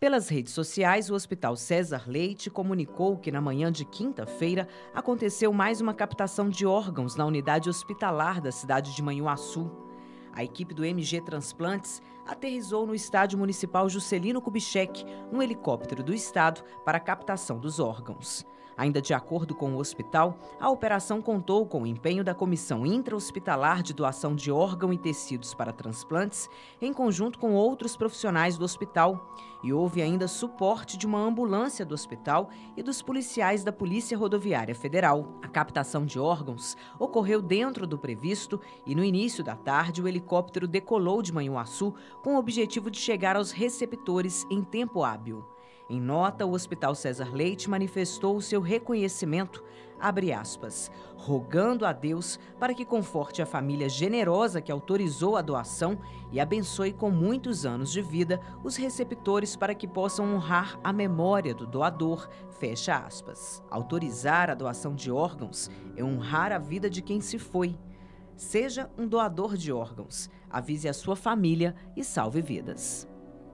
Pelas redes sociais, o Hospital César Leite comunicou que na manhã de quinta-feira aconteceu mais uma captação de órgãos na unidade hospitalar da cidade de Manhuaçu. A equipe do MG Transplantes aterrizou no estádio municipal Juscelino Kubitschek, um helicóptero do estado, para a captação dos órgãos. Ainda de acordo com o hospital, a operação contou com o empenho da Comissão Intra-Hospitalar de Doação de Órgão e Tecidos para Transplantes, em conjunto com outros profissionais do hospital. E houve ainda suporte de uma ambulância do hospital e dos policiais da Polícia Rodoviária Federal. A captação de órgãos ocorreu dentro do previsto e no início da tarde o helicóptero decolou de Manhuaçu com o objetivo de chegar aos receptores em tempo hábil. Em nota, o Hospital César Leite manifestou o seu reconhecimento, abre aspas, rogando a Deus para que conforte a família generosa que autorizou a doação e abençoe com muitos anos de vida os receptores para que possam honrar a memória do doador, fecha aspas. Autorizar a doação de órgãos é honrar a vida de quem se foi. Seja um doador de órgãos, avise a sua família e salve vidas.